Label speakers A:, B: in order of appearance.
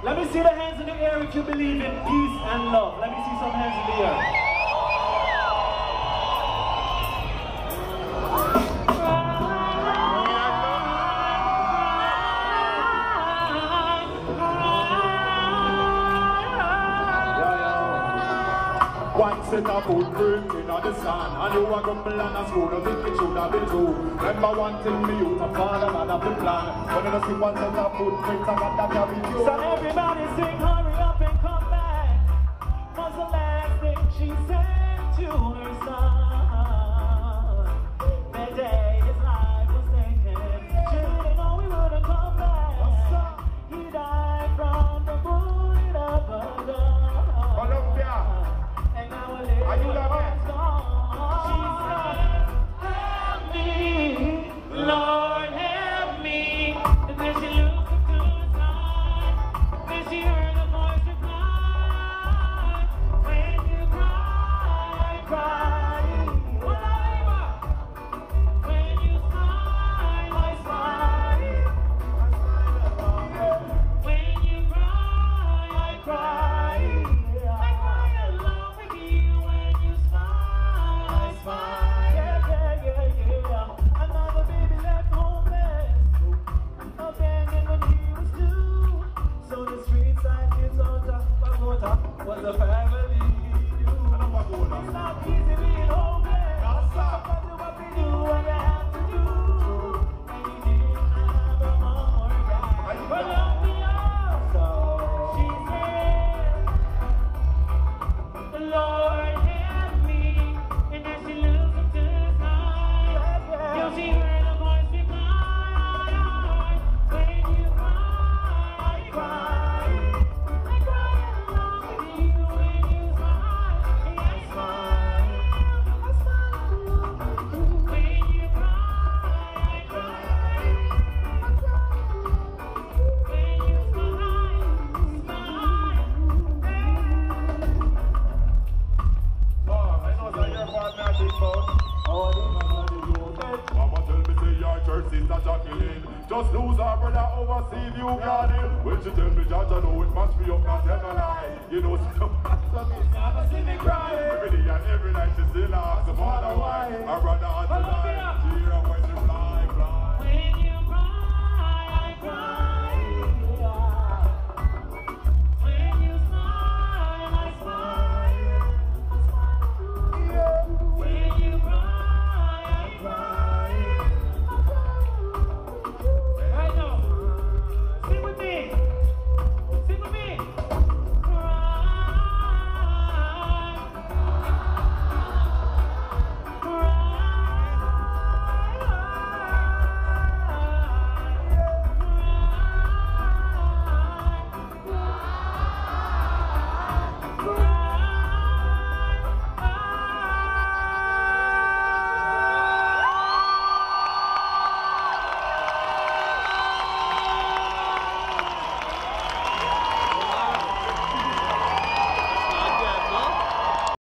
A: Let me see the hands in the air if you believe in peace and love. Let me see some hands in the air.
B: One set of footprint in the sand And you a grumble and a school, you think it should have been true Remember one thing, me youth a father man of the plan. When you see one set of footprints, I got that carry you
A: So everybody sing, hurry up and come back. Was the last thing she said to her son
B: church Jacqueline Just lose her brother overseas you got him When she tell me I know it must be up not a lie. You know some Never see me cry